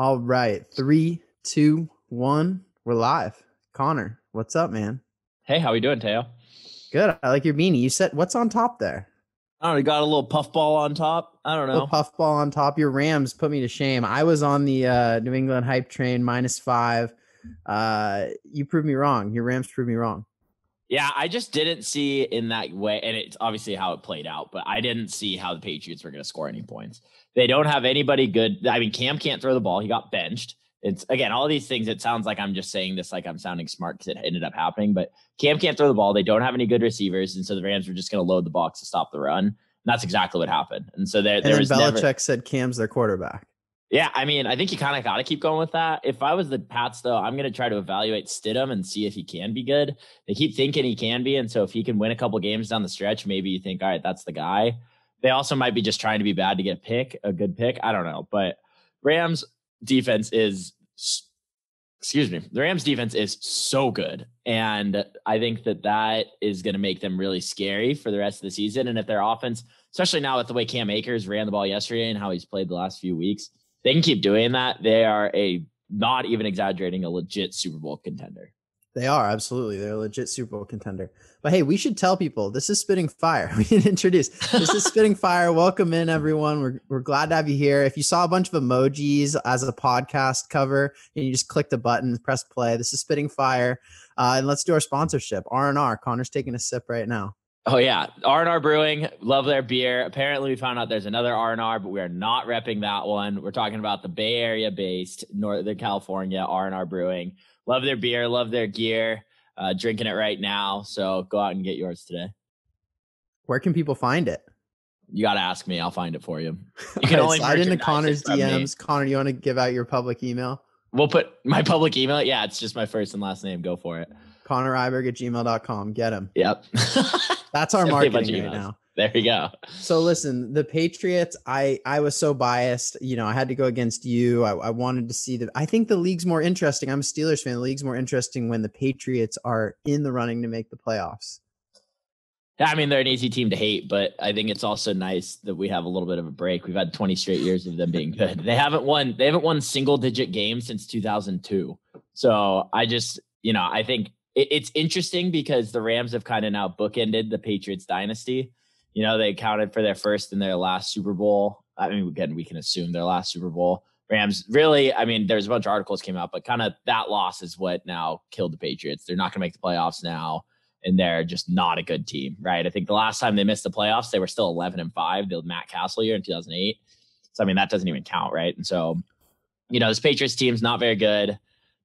All right. Three, two, one. We're live. Connor, what's up, man? Hey, how we doing, Teo? Good. I like your beanie. You said what's on top there? I don't know. You got a little puffball on top. I don't know. puffball on top. Your Rams put me to shame. I was on the uh, New England hype train minus five. Uh, you proved me wrong. Your Rams proved me wrong. Yeah, I just didn't see in that way, and it's obviously how it played out. But I didn't see how the Patriots were going to score any points. They don't have anybody good. I mean, Cam can't throw the ball. He got benched. It's again all these things. It sounds like I'm just saying this like I'm sounding smart because it ended up happening. But Cam can't throw the ball. They don't have any good receivers, and so the Rams were just going to load the box to stop the run. And that's exactly what happened. And so there, And there was Belichick never. said Cam's their quarterback. Yeah, I mean, I think you kind of got to keep going with that. If I was the Pats, though, I'm going to try to evaluate Stidham and see if he can be good. They keep thinking he can be, and so if he can win a couple games down the stretch, maybe you think, all right, that's the guy. They also might be just trying to be bad to get a pick, a good pick. I don't know, but Rams defense is, excuse me, the Rams defense is so good, and I think that that is going to make them really scary for the rest of the season. And if their offense, especially now with the way Cam Akers ran the ball yesterday and how he's played the last few weeks they can keep doing that. They are a not even exaggerating a legit Super Bowl contender. They are absolutely. They're a legit Super Bowl contender. But hey, we should tell people this is Spitting Fire. We didn't introduce. This is Spitting Fire. Welcome in, everyone. We're we're glad to have you here. If you saw a bunch of emojis as a podcast cover and you just click the button, press play. This is Spitting Fire, uh, and let's do our sponsorship. R and R. Connor's taking a sip right now. Oh yeah, R and R Brewing, love their beer. Apparently, we found out there's another R and R, but we are not repping that one. We're talking about the Bay Area based Northern California R and R Brewing. Love their beer, love their gear. Uh, drinking it right now, so go out and get yours today. Where can people find it? You got to ask me; I'll find it for you. You can only slide into Connor's. DMs. Connor, you want to give out your public email? We'll put my public email. Yeah, it's just my first and last name. Go for it. Connor Iberg at gmail.com. Get him. Yep. That's our Send me a bunch marketing right now. There you go. So listen, the Patriots, I I was so biased. You know, I had to go against you. I, I wanted to see the I think the league's more interesting. I'm a Steelers fan. The league's more interesting when the Patriots are in the running to make the playoffs. Yeah, I mean, they're an easy team to hate, but I think it's also nice that we have a little bit of a break. We've had 20 straight years of them being good. They haven't won, they haven't won single digit games since 2002. So I just, you know, I think it, it's interesting because the Rams have kind of now bookended the Patriots dynasty. You know, they counted for their first and their last Super Bowl. I mean, again, we can assume their last Super Bowl. Rams really, I mean, there's a bunch of articles came out, but kind of that loss is what now killed the Patriots. They're not going to make the playoffs now and they're just not a good team, right? I think the last time they missed the playoffs, they were still 11 and 5, the Matt Cassel year in 2008. So, I mean, that doesn't even count, right? And so, you know, this Patriots team's not very good.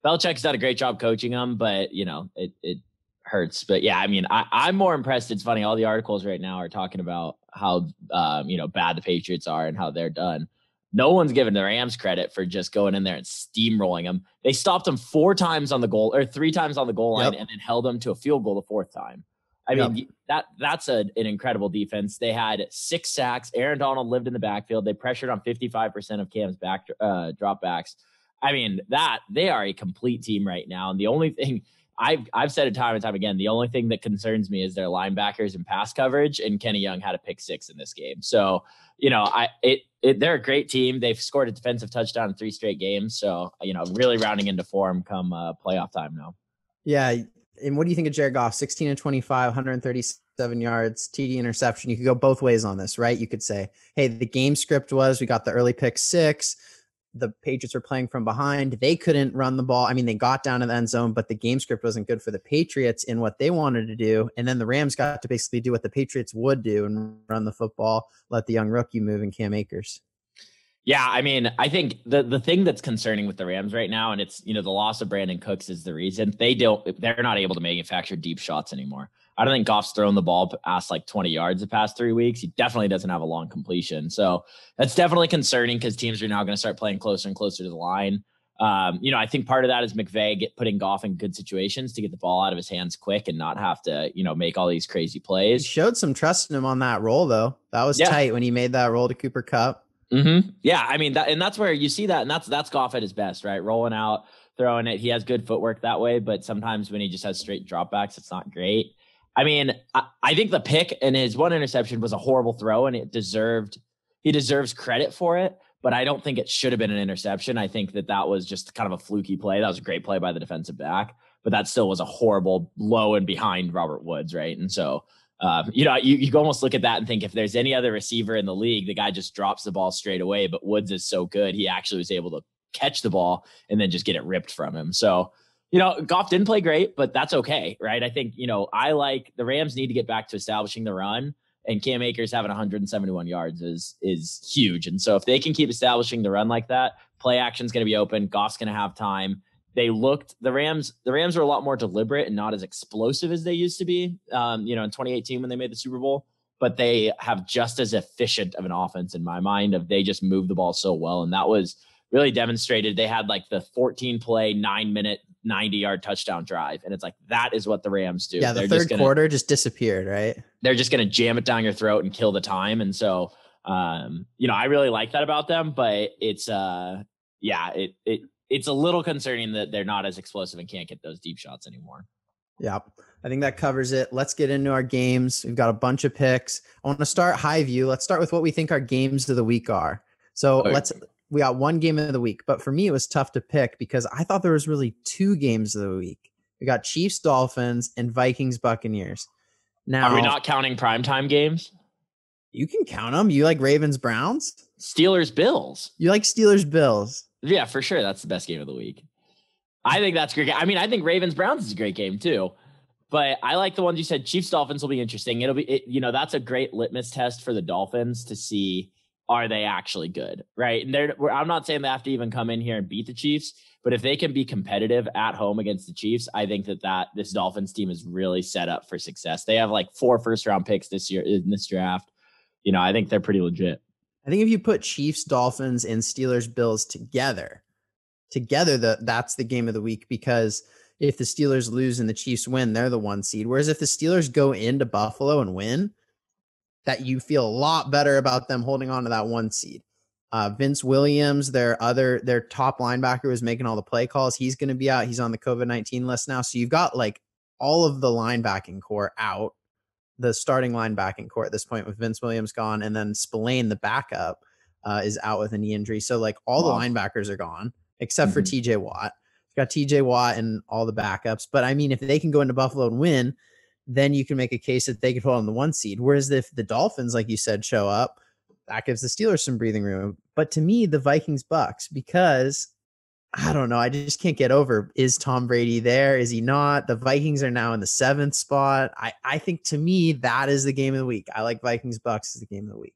Belichick's done a great job coaching them, but, you know, it, it hurts. But yeah, I mean, I, I'm more impressed. It's funny, all the articles right now are talking about how, um, you know, bad the Patriots are and how they're done. No one's giving the Rams credit for just going in there and steamrolling them. They stopped them four times on the goal or three times on the goal line Yep. and then held them to a field goal the fourth time. I Yep. mean, that that's a, an incredible defense. They had six sacks. Aaron Donald lived in the backfield. They pressured on 55% of Cam's back uh, dropbacks. I mean, that they are a complete team right now. And the only thing I've I've said it time and time again, the only thing that concerns me is their linebackers and pass coverage. And Kenny Young had a pick six in this game. So, you know, I it, it they're a great team. They've scored a defensive touchdown in three straight games. So, you know, really rounding into form come uh, playoff time now. Yeah. And what do you think of Jared Goff? 16 and 25, 137 yards, TD interception. You could go both ways on this, right? You could say, hey, the game script was we got the early pick six. The Patriots were playing from behind. They couldn't run the ball. I mean, they got down to the end zone, but the game script wasn't good for the Patriots in what they wanted to do. And then the Rams got to basically do what the Patriots would do and run the football, let the young rookie move in Cam Akers. Yeah, I mean, I think the the thing that's concerning with the Rams right now, and it's you know the loss of Brandin Cooks is the reason they don't they're not able to manufacture deep shots anymore. I don't think Goff's thrown the ball past like 20 yards the past three weeks. He definitely doesn't have a long completion, so that's definitely concerning because teams are now going to start playing closer and closer to the line. Um, you know, I think part of that is McVay get, putting Goff in good situations to get the ball out of his hands quick and not have to you know make all these crazy He plays. showed some trust in him on that roll, though. That was Yeah. tight when he made that roll to Cooper Kupp. Mm-hmm. Yeah, I mean that, and that's where you see that, and that's that's Goff at his best, right? Rolling out, throwing it. He has good footwork that way, but sometimes when he just has straight dropbacks, it's not great. I mean, I, I think the pick and his one interception was a horrible throw, and it deserved he deserves credit for it. but I don't think it should have been an interception. I think that that was just kind of a fluky play. That was a great play by the defensive back, but that still was a horrible low and behind Robert Woods, right? And so, um, you know, you, you almost look at that and think if there's any other receiver in the league, the guy just drops the ball straight away. But Woods is so good, he actually was able to catch the ball and then just get it ripped from him. So, you know, Goff didn't play great, but that's okay, right? I think, you know, I like the Rams need to get back to establishing the run and Cam Akers having 171 yards is is huge. And so if they can keep establishing the run like that, play action's going to be open. Goff's going to have time. They looked the Rams. The Rams are a lot more deliberate and not as explosive as they used to be. Um, you know, in 2018 when they made the Super Bowl, but they have just as efficient of an offense in my mind. Of they just move the ball so well, and that was really demonstrated. They had like the 14 play, nine minute 90 yard touchdown drive. And it's like, that is what the Rams do. Yeah. The they're 3rd gonna, quarter just disappeared, right? They're just going to jam it down your throat and kill the time. And so, um, you know, I really like that about them, but it's, uh, yeah, it, it, it's a little concerning that they're not as explosive and can't get those deep shots anymore. Yeah, I think that covers it. Let's get into our games. We've got a bunch of picks. I want to start high view. Let's start with what we think our games of the week are. So let's we got one game of the week, but for me it was tough to pick because I thought there was really two games of the week. We got Chiefs, Dolphins, and Vikings, Buccaneers. Now, are we not counting primetime games? You can count them. You like Ravens, Browns, Steelers, Bills. You like Steelers, Bills. Yeah, for sure. That's the best game of the week. I think that's great. I mean, I think Ravens, Browns is a great game too. But I like the ones you said. Chiefs, Dolphins will be interesting. It'll be, it, you know, that's a great litmus test for the Dolphins to see are they actually good, right? And they're, I'm not saying they have to even come in here and beat the Chiefs, but if they can be competitive at home against the Chiefs, I think that that this Dolphins team is really set up for success. They have like four first round picks this year in this draft. You know, I think they're pretty legit. I think if you put Chiefs, Dolphins, and Steelers, Bills together, together, the that's the game of the week because if the Steelers lose and the Chiefs win, they're the one seed. Whereas if the Steelers go into Buffalo and win, that you feel a lot better about them holding on to that one seed. Uh, Vince Williams, their other their top linebacker, was making all the play calls. He's going to be out. He's on the COVID nineteen list now. So you've got like all of the linebacking core out, the starting linebacking core at this point with Vince Williams gone, and then Spillane, the backup, uh, is out with a knee injury. So like all wow. the linebackers are gone except mm-hmm. for T.J. Watt. You've got T.J. Watt and all the backups. But I mean, if they can go into Buffalo and win, then you can make a case that they could hold on the one seed. Whereas if the Dolphins, like you said, show up, that gives the Steelers some breathing room. But to me, the Vikings Bucks, because I don't know, I just can't get over is Tom Brady there? Is he not? The Vikings are now in the seventh spot. I, I think to me, that is the game of the week. I like Vikings Bucks as the game of the week.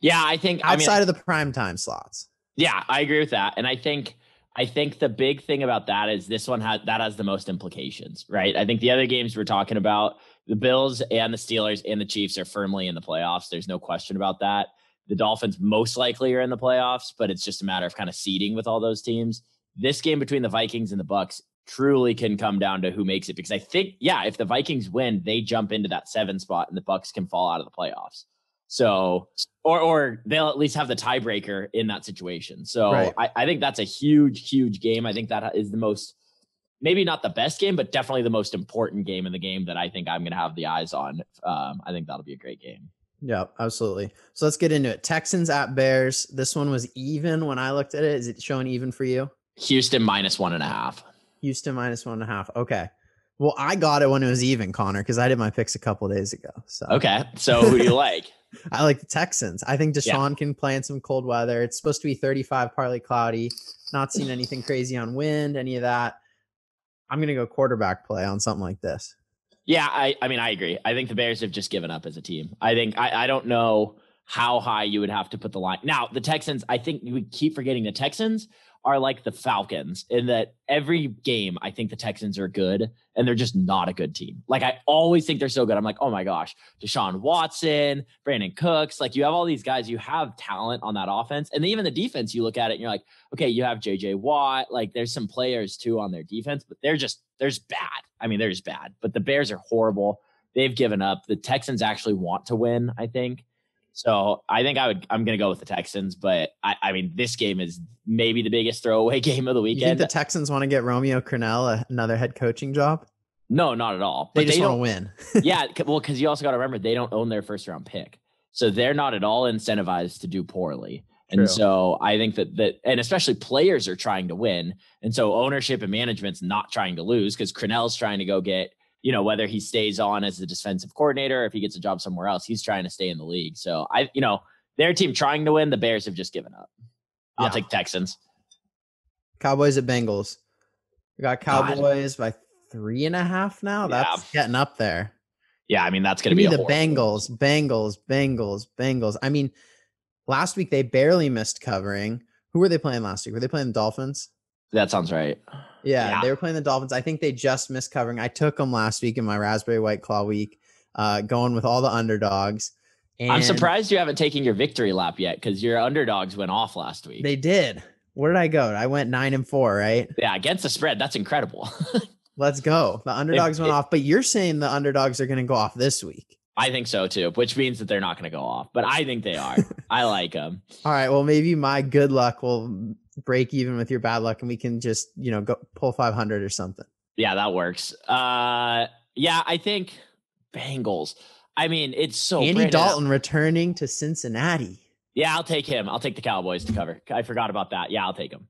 Yeah, I think outside I mean, of the prime time slots. Yeah, I agree with that. And I think I think the big thing about that is this one has that has the most implications, right? I think the other games we're talking about, the Bills and the Steelers and the Chiefs are firmly in the playoffs. There's no question about that. The Dolphins most likely are in the playoffs, but it's just a matter of kind of seeding with all those teams. This game between the Vikings and the Bucks truly can come down to who makes it because I think, yeah, if the Vikings win, they jump into that seven spot and the Bucks can fall out of the playoffs. So, or or they'll at least have the tiebreaker in that situation. So, right. I, I think that's a huge, huge game. I think that is the most, maybe not the best game, but definitely the most important game in the game that I think I'm going to have the eyes on. Um, I think that'll be a great game. Yeah, absolutely. So let's get into it. Texans at Bears. This one was even when I looked at it. Is it showing even for you? Houston minus one and a half. Houston minus one and a half. Okay. Well, I got it when it was even, Connor, because I did my picks a couple days ago. So okay, so who do you like? I like the Texans. I think Deshaun yeah. can play in some cold weather. It's supposed to be 35, partly cloudy. Not seeing anything crazy on wind, any of that. I'm gonna go quarterback play on something like this. Yeah, I, I mean, I agree. I think the Bears have just given up as a team. I think I, I don't know how high you would have to put the line. Now, the Texans, I think we keep forgetting the Texans are like the Falcons in that every game I think the Texans are good and they're just not a good team. Like I always think they're so good. I'm like, oh my gosh, Deshaun Watson, Brandin Cooks, like you have all these guys, you have talent on that offense. And even the defense, you look at it and you're like, okay, you have JJ Watt, like there's some players too on their defense, but they're just there's bad. I mean, they're just bad. But the Bears are horrible. They've given up. The Texans actually want to win, I think. So I think I would I'm gonna go with the Texans, but I, I mean this game is maybe the biggest throwaway game of the weekend. You think the Texans want to get Romeo Crennel uh, another head coaching job? No, not at all. But they just want to win. yeah, well, because you also got to remember they don't own their first round pick, so they're not at all incentivized to do poorly. And so I think that that and especially players are trying to win. And so ownership and management's not trying to lose because Crennel's trying to go get, you know, whether he stays on as the defensive coordinator or if he gets a job somewhere else, he's trying to stay in the league. So I, you know, their team trying to win, the Bears have just given up. I'll Yeah. take Texans. Cowboys at Bengals. We got Cowboys by three and a half now. Yeah. That's getting up there. Yeah, I mean that's gonna me be a the Bengals, Bengals, Bengals, Bengals. I mean, last week they barely missed covering. Who were they playing last week? Were they playing the Dolphins? That sounds right. Yeah, Yeah. they were playing the Dolphins. I think they just missed covering. I took them last week in my Raspberry White Claw week, uh, going with all the underdogs. And I'm surprised you haven't taken your victory lap yet because your underdogs went off last week. they did. Where did I go? I went nine and four, right? yeah, against the spread, that's incredible. Let's go. The underdogs went it- off, but you're saying the underdogs are going to go off this week. I think so too, which means that they're not going to go off, but I think they are. I like them. All right. Well, maybe my good luck will break even with your bad luck, and we can just you know go pull 500 or something. Yeah, that works. Uh, yeah, I think Bengals. I mean, it's so Andy Brandon, Dalton returning to Cincinnati. Yeah, I'll take him. I'll take the Cowboys to cover. I forgot about that. Yeah, I'll take him.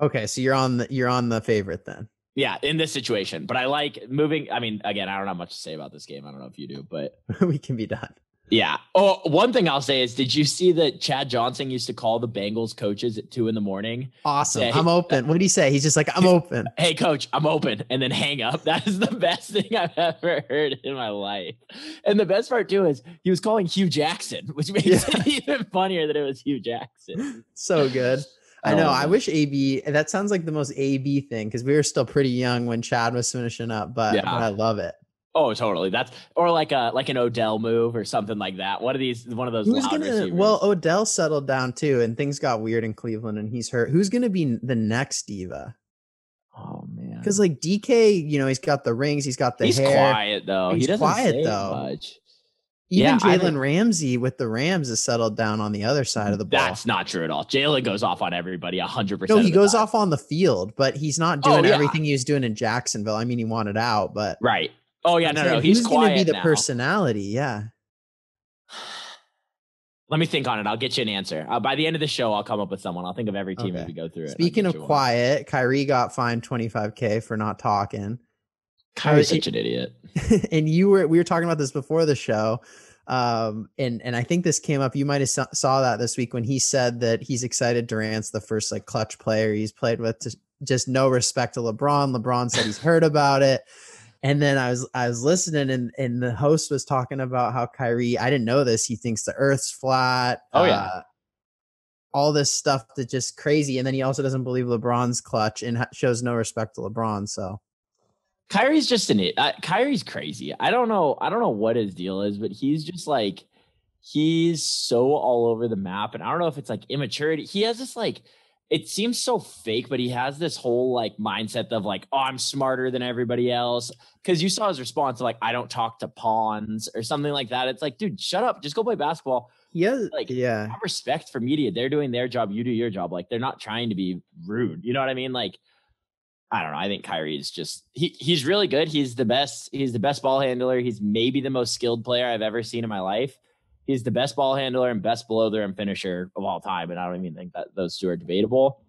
Okay, so you're on the you're on the favorite then. Yeah, in this situation, but I like moving. I mean, again, I don't have much to say about this game. I don't know if you do, but we can be done. Yeah. Oh, one thing I'll say is, did you see that Chad Johnson used to call the Bengals coaches at two in the morning? Awesome. Yeah, I'm open. What did he say? He's just like I'm open. Hey, coach, I'm open, and then hang up. That is the best thing I've ever heard in my life. And the best part too is he was calling Hue Jackson, which makes Yeah. it even funnier that it was Hue Jackson. So good. I oh, know. love I wish AB. That sounds like the most AB thing because we were still pretty young when Chad was finishing up, but, Yeah. but I love it. Oh, totally. That's or like a like an Odell move or something like that. One of these, one of those. Who's gonna? receivers. Well, Odell settled down too, and things got weird in Cleveland, and he's hurt. Who's gonna be the next diva? oh man, Because like DK, you know, he's got the rings, he's got the he's hair. quiet though. he He's doesn't quiet, say though. much. Even Yeah, Jalen Ramsey with the Rams has settled down on the other side of the ball. That's not true at all. Jalen goes off on everybody hundred percent. no, he goes off on the field, but he's not Oh, doing yeah. everything he was doing in Jacksonville. I mean, he wanted out, but right. Oh yeah, I'm no, saying, no, he's who's quiet gonna be the now. personality? Yeah. Let me think on it. I'll get you an answer. Uh, by the end of the show, I'll come up with someone. I'll think of every team as we go through it. Speaking of you one. quiet, Kyrie got fined 25k for not talking. Kyrie's such an idiot. and you were we were talking about this before the show um and and i think this came up you might have saw, that this week when he said that he's excited durant's the first like clutch player he's played with just, just no respect to lebron lebron said he's heard about it and then i was i was listening and and the host was talking about how kyrie i didn't know this he thinks the earth's flat Oh, yeah. uh, all this stuff that just crazy and then he also doesn't believe lebron's clutch and shows no respect to lebron so Kyrie's just an it. Uh, Kyrie's crazy. I don't know. I don't know what his deal is, but he's just like he's so all over the map, and I don't know if it's like immaturity. He has this like it seems so fake, but he has this whole like mindset of like, oh, I'm smarter than everybody else. Because you saw his response like, I don't talk to pawns or something like that. It's like, dude, shut up. Just go play basketball. Yeah, Like, yeah Have respect for media. They're doing their job. You do your job. Like they're not trying to be rude. You know what I mean? Like, I don't know. I think Kyrie is just he he's really good. He's the best. He's the best ball handler. He's maybe the most skilled player I've ever seen in my life. He's the best ball handler and best below the rim finisher of all time. And I don't even think that those two are debatable.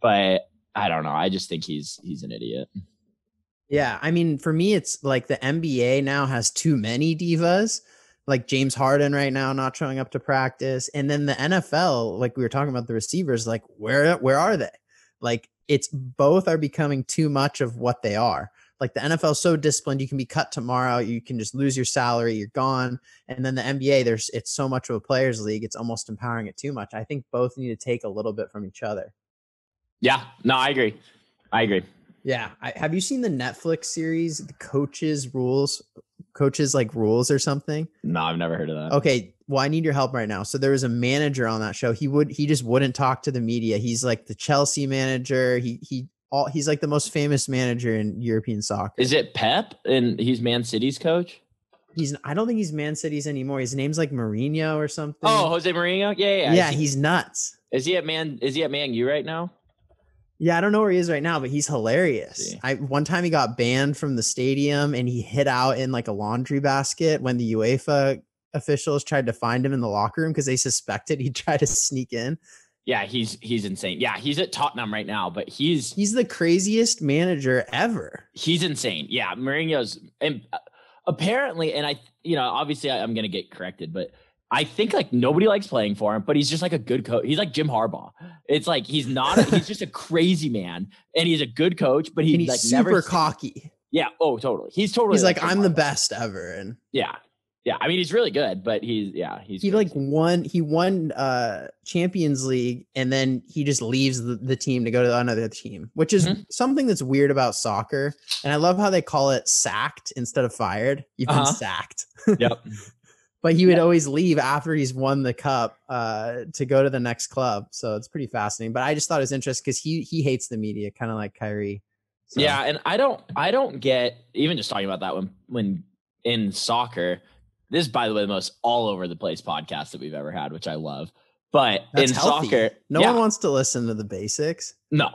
But I don't know. I just think he's he's an idiot. Yeah, I mean, for me, it's like the NBA now has too many divas, like James Harden right now not showing up to practice, and then the NFL, like we were talking about the receivers, like where where are they? Like it's both are becoming too much of what they are. Like the NFL is so disciplined, you can be cut tomorrow, you can just lose your salary, you're gone. And then the NBA, there's it's so much of a players' league, it's almost empowering it too much. I think both need to take a little bit from each other. Yeah. No, I agree. I agree. Yeah. I, have you seen the Netflix series, The Coaches Rules? Coaches like rules or something? No, I've never heard of that. Okay. Well, I need your help right now. So there was a manager on that show. He would he just wouldn't talk to the media. He's like the Chelsea manager. He he all he's like the most famous manager in European soccer. Is it Pep and he's Man City's coach? He's I don't think he's Man City's anymore. His name's like Mourinho or something. Oh, Jose Mourinho. Yeah, yeah. yeah, he, he's nuts. is he at Man? Is he at Man U right now? Yeah, I don't know where he is right now, but he's hilarious. I one time he got banned from the stadium and he hid out in like a laundry basket when the UEFA officials tried to find him in the locker room because they suspected he tried to sneak in. Yeah, he's he's insane. Yeah, he's at Tottenham right now, but he's He's the craziest manager ever. he's insane. Yeah, Mourinho's and uh, apparently, and I, you know, obviously I, I'm gonna get corrected, but I think like nobody likes playing for him, but he's just like a good coach. He's like Jim Harbaugh. It's like he's not. he's just a crazy man, and he's a good coach, but he he's like super never. cocky. yeah. Oh, totally. He's totally. He's like, Jim I'm the best ever. And Yeah, yeah. I mean, he's really good, but he's yeah, he's he like won he won uh Champions League and then he just leaves the, the team to go to another team, which is Mhm. something that's weird about soccer. And I love how they call it sacked instead of fired. You've been Uh-huh. sacked. Yep. but he would always leave after he's won the cup uh, to go to the next club. So it's pretty fascinating. But I just thought it was interesting because he he hates the media, kind of like Kyrie. So, Yeah, and I don't I don't get even just talking about that when when in soccer. This is by the way the most all over the place podcast that we've ever had, which I love. But that's in healthy. soccer, no yeah, one wants to listen to the basics. no.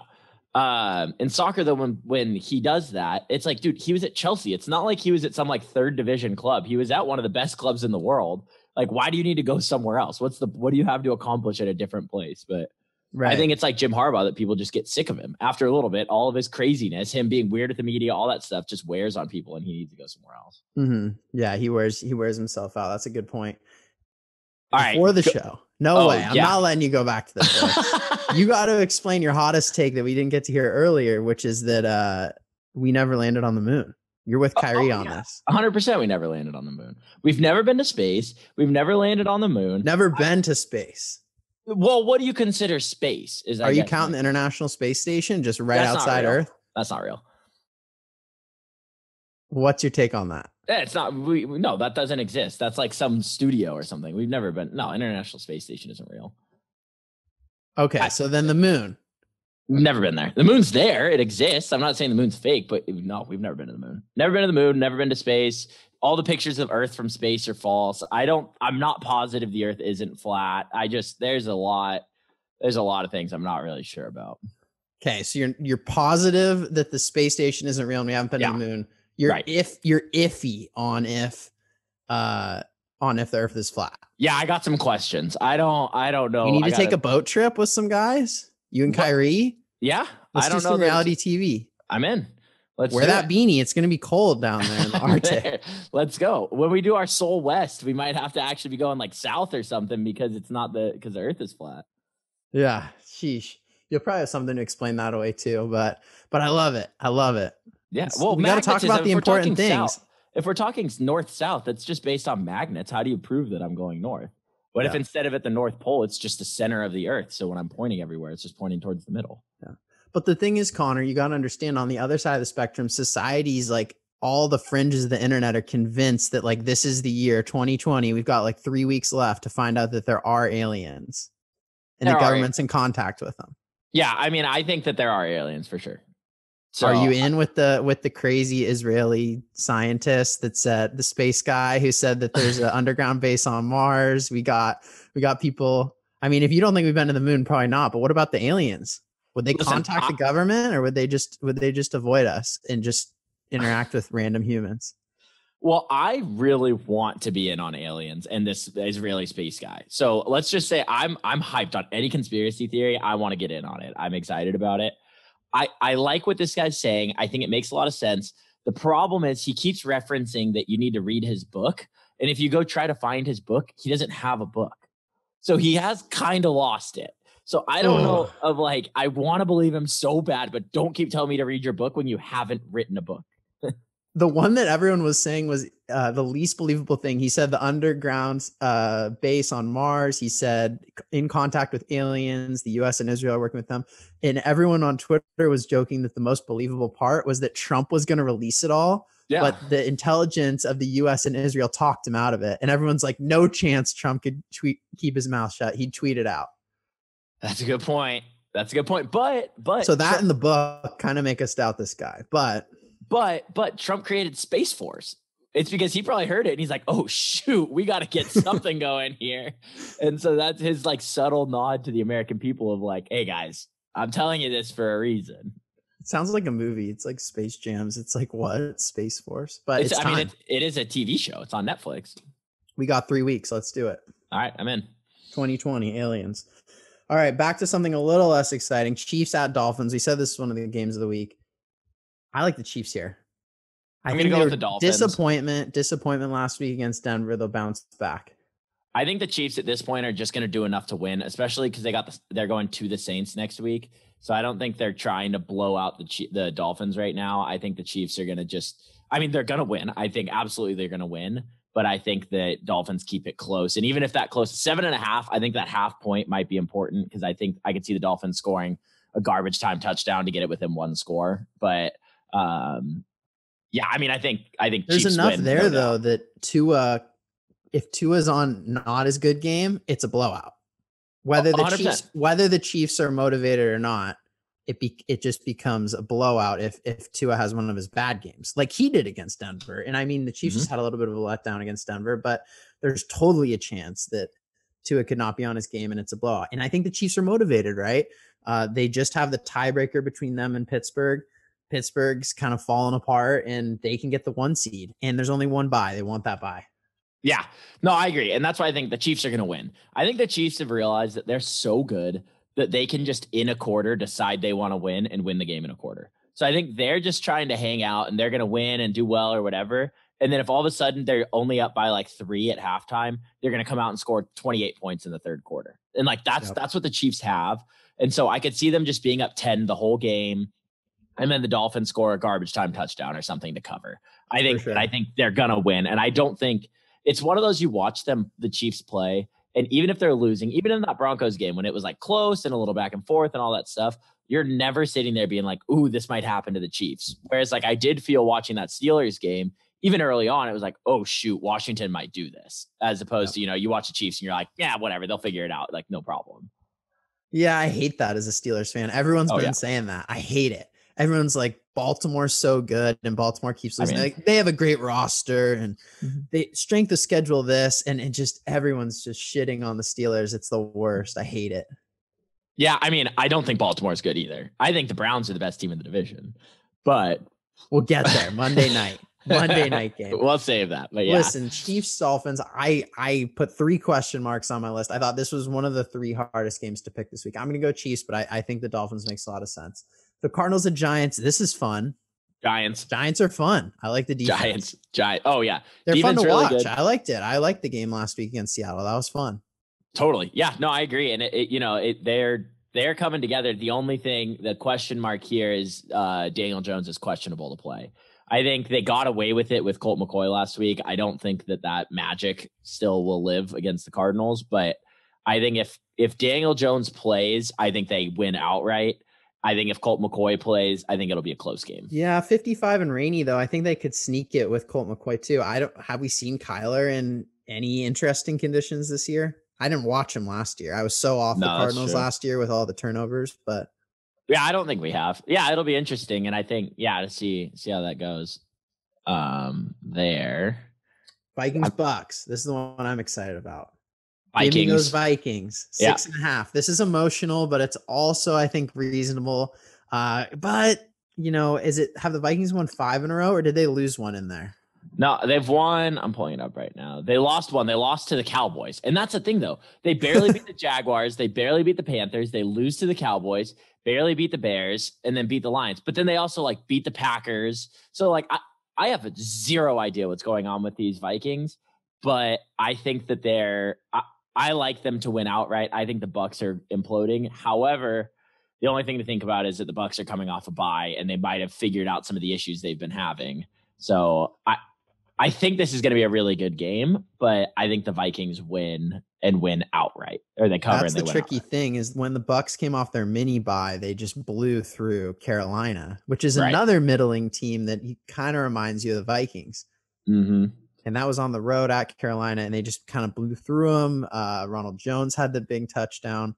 Um, in soccer though, when when he does that, it's like, dude, he was at Chelsea. It's not like he was at some like third division club. He was at one of the best clubs in the world. Like, why do you need to go somewhere else? What's the what do you have to accomplish at a different place? But Right. I think it's like Jim Harbaugh that people just get sick of him after a little bit. All of his craziness, him being weird at the media, all that stuff just wears on people, and he needs to go somewhere else. hmm Yeah, he wears he wears himself out. That's a good point. All right, Before the go- show. No Oh, way. I'm yeah. not letting you go back to the show. you got to explain your hottest take that we didn't get to hear earlier, which is that uh we never landed on the moon. You're with Oh, Kyrie oh, on yeah. this. 100% we never landed on the moon. We've never been to space. We've never landed on the moon. Never been to space. Well, what do you consider space? Is I Are you counting the International Space Station just right That's outside. Earth? That's not real. What's your take on that? Eh, It's not. We, we- no, that doesn't exist. That's like some studio or something. We've never been. No, International Space Station isn't real. Okay, I- so then the moon. Never been there. The moon's there. It exists. I'm not saying the moon's fake, but no, we've never been to the moon. Never been to the moon. Never been to space. All the pictures of Earth from space are false. I don't. I'm not positive the Earth isn't flat. I just there's a lot. There's a lot of things I'm not really sure about. Okay, so you're you're positive that the space station isn't real and we haven't been Yeah. to the moon. You're Right. if you're iffy on if uh on if the earth is flat. Yeah, I got some questions. I don't. I don't know. you need to take gotta- a boat trip with some guys. You and? Kyrie. Yeah, Let's I do don't know. some there's- reality TV. I'm in. Let's Wear that it. beanie. It's gonna be cold down there in the Arctic. Let's go. When we do our soul west, we might have to actually be going like south or something because it's not the because the Earth is flat. Yeah, sheesh. You'll probably have something to explain that away too, but but I love it. I love it. Yeah. Well, we gotta talk about the important things. south- if we're talking north south, that's just based on magnets. How do you prove that I'm going north? What if instead of at the North Pole, it's just the center of the Earth? So when I'm pointing everywhere, it's just pointing towards the middle. But the thing is, Connor, you got to understand on the other side of the spectrum, societies like all the fringes of the internet are convinced that like this is the year 2020. We've got like three weeks left to find out that there are aliens, and There the government's in contact with them. Yeah, I mean, I think that there are aliens for sure. So are you uh in with the with the crazy Israeli scientist that said the space guy who said that there's an underground base on Mars? We got we got people. I mean, if you don't think we've been to the moon, probably not. But what about the aliens? Would they Listen, contact the government, or would they just would they just avoid us and just interact with random humans? Well, I really want to be in on aliens and this Israeli space guy. So let's just say I'm I'm hyped on any conspiracy theory. I want to get in on it. I'm excited about it. I I like what this guy's saying. I think it makes a lot of sense. The problem is he keeps referencing that you need to read his book, and if you go try to find his book, he doesn't have a book. So he has kind of lost it. So I don't know of like I want to believe him so bad, but don't keep telling me to read your book when you haven't written a book. The one that everyone was saying was uh, the least believable thing. He said the underground uh, base on Mars. He said in contact with aliens. The U.S. and Israel are working with them. And everyone on Twitter was joking that the most believable part was that Trump was going to release it all, Yeah. but the intelligence of the U.S. and Israel talked him out of it. And everyone's like, no chance Trump could tweet keep his mouth shut. He'd tweet it out. That's a good point. That's a good point. But but So that in the book kind of make us doubt this guy. But but but Trump created Space Force. It's because he probably heard it and he's like, "Oh shoot, we got to get something going here." And so that's his like subtle nod to the American people of like, "Hey guys, I'm telling you this for a reason." it sounds like a movie. It's like Space Jams. It's like what Space Force? But It's, it's, I time. mean, it, it is a TV show. It's on Netflix. we got three weeks. Let's do it. All right, I'm in. 2020 aliens. All right, back to something a little less exciting. Chiefs at Dolphins. We said this is one of the games of the week. I like the Chiefs here. I I'm gonna go with the Dolphins. Disappointment, disappointment last week against Denver. They'll bounce back. I think the Chiefs at this point are just going to do enough to win, especially because they got the, they're going to the Saints next week. So I don't think they're trying to blow out the the Dolphins right now. I think the Chiefs are going to just. I mean, they're going to win. I think absolutely they're going to win, but I think the Dolphins keep it close. And even if that close, seven and a half, I think that half point might be important because I think I could see the Dolphins scoring a garbage time touchdown to get it within one score. But um, yeah, I mean, I think I think there's Chiefs enough win, there no though that Tua, if Tua's on not as good game, it's a blowout. Whether the 100%. Chiefs whether the Chiefs are motivated or not, it be it just becomes a blowout if if Tua has one of his bad games, like he did against Denver. And I mean, the Chiefs Mm-hmm. just had a little bit of a letdown against Denver, but there's totally a chance that Tua could not be on his game and it's a blowout. And I think the Chiefs are motivated, right? Uh, they just have the tiebreaker between them and Pittsburgh. Pittsburgh's kind of fallen apart and they can get the one seed. And there's only one buy. They want that buy. Yeah, no, I agree, and that's why I think the Chiefs are going to win. I think the Chiefs have realized that they're so good that they can just in a quarter decide they want to win and win the game in a quarter. So I think they're just trying to hang out and they're going to win and do well or whatever. And then if all of a sudden they're only up by like three at halftime, they're going to come out and score 28 points in the third quarter. And like that's Yep. that's what the Chiefs have. And so I could see them just being up 10 the whole game. And then the Dolphins score a garbage time touchdown or something to cover. I think sure. I think they're gonna win. And I don't think it's one of those you watch them, the Chiefs play, and even if they're losing, even in that Broncos game when it was like close and a little back and forth and all that stuff, you're never sitting there being like, "Ooh, this might happen to the Chiefs." Whereas, like, I did feel watching that Steelers game, even early on, it was like, "Oh shoot, Washington might do this," as opposed to you know, you watch the Chiefs and you're like, "Yeah, whatever, they'll figure it out, like no problem." Yeah, I hate that as a Steelers fan. Everyone's Oh, been yeah. saying that. I hate it. Everyone's like, Baltimore's so good and Baltimore keeps I losing. mean- like, they have a great roster and Mhm. they strength of schedule this and it just everyone's just shitting on the Steelers. It's the worst. I hate it. Yeah, I mean, I don't think Baltimore's good either. I think the Browns are the best team in the division, but We'll get there Monday night. Monday night game. We'll save that. But yeah, Listen, Chiefs Dolphins. I I put three question marks on my list. I thought this was one of the three hardest games to pick this week. I'm gonna go Chiefs, but I, I think the Dolphins makes a lot of sense. The Cardinals and Giants. This is fun. Giants, Giants are fun. I like the defense. Giants, Giants. Oh yeah, They're fun to really watch. good. I liked it. I liked the game last week against Seattle. That was fun. Totally. Yeah. No, I agree. And it, it you know, it, they're they're coming together. The only thing, the question mark here is uh, Daniel Jones is questionable to play. I think they got away with it with Colt McCoy last week. I don't think that that magic still will live against the Cardinals, but I think if if Daniel Jones plays, I think they win outright. I think if Colt McCoy plays, I think it'll be a close game. Yeah, 55 and rainy though. I think they could sneak it with Colt McCoy too. I don't have we seen Kyler in any interesting conditions this year? I didn't watch him last year. I was so off the No, that's Cardinals last year with all the turnovers, but Yeah, I don't think we have. Yeah, it'll be interesting, and I think yeah to see see how that goes. Um, there Vikings Bucks. This is the one I'm excited about. Give me those Vikings. Vikings. Yeah. Six and a half. This is emotional, but it's also, I think, reasonable. Uh, but you know, is it have the Vikings won five in a row or did they lose one in there? No, they've won. I'm pulling it up right now. They lost one. They lost to the Cowboys. And that's the thing, though. They barely beat the Jaguars. They barely beat the Panthers. They lose to the Cowboys, barely beat the Bears, and then beat the Lions. But then they also like beat the Packers. So, like, I, I have zero idea what's going on with these Vikings, but I think that they're, I, I like them to win outright. I think the Bucks are imploding. However, the only thing to think about is that the Bucks are coming off a bye and they might have figured out some of the issues they've been having. So I I think this is going to be a really good game, but I think the Vikings win and win outright, or they cover That's and they the tricky outright. thing is when the Bucks came off their mini bye, they just blew through Carolina, which is Right. another middling team that kind of reminds you of the Vikings. Mhm. And that was on the road at Carolina, and they just kind of blew through them. Uh, Ronald Jones had the big touchdown.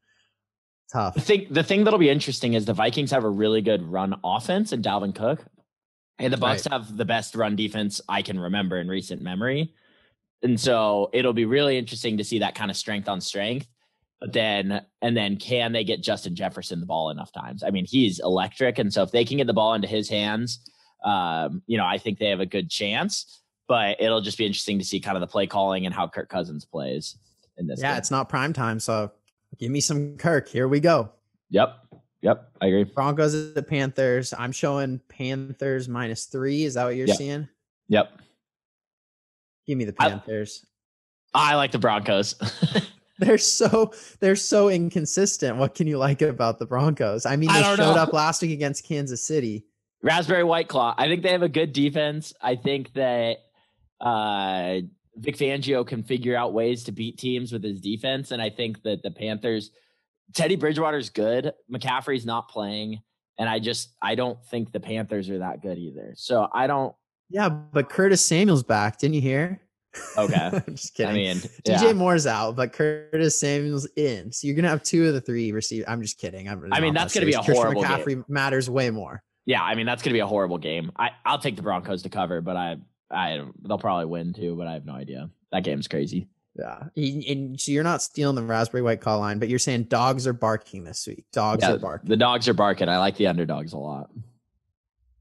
Tough. The thing, the thing that'll be interesting is the Vikings have a really good run offense and Dalvin Cook, and the Bucks Right. have the best run defense I can remember in recent memory. And so it'll be really interesting to see that kind of strength on strength. But then, and then can they get Justin Jefferson the ball enough times? I mean, he's electric. And so if they can get the ball into his hands, um, you know, I think they have a good chance. But it'll just be interesting to see kind of the play calling and how Kirk Cousins plays in this. Yeah, game. it's not prime time, so Give me some Kirk. Here we go. Yep. Yep. I agree. Broncos at the Panthers. I'm showing Panthers minus three. Is that what you're Yep. seeing? Yep. Give me the Panthers. I like the Broncos. They're so they're so inconsistent. What can you like about the Broncos? I mean, they don't showed know. up last week against Kansas City. Raspberry White Claw. I think they have a good defense. I think that uh, Vic Fangio can figure out ways to beat teams with his defense, and I think that the Panthers, Teddy Bridgewater's good. McCaffrey's not playing, and I just I don't think the Panthers are that good either. So I don't. Yeah, but Curtis Samuel's back. Didn't you hear? Okay. I'm just kidding. I mean, DJ. Moore's out, but Curtis Samuel's in. So you're gonna have two of the three receive. I'm just kidding. I'm really I mean, that's gonna be serious. a Christian horrible McCaffrey matters way more. yeah, I mean that's gonna be a horrible game. I I'll take the Broncos to cover, but I I they'll probably win too, but I have no idea. That game's crazy. Yeah. And, and so you're not stealing the raspberry White Claw line, but you're saying dogs are barking this week. Dogs Yeah, are barking. The dogs are barking. I like the underdogs a lot.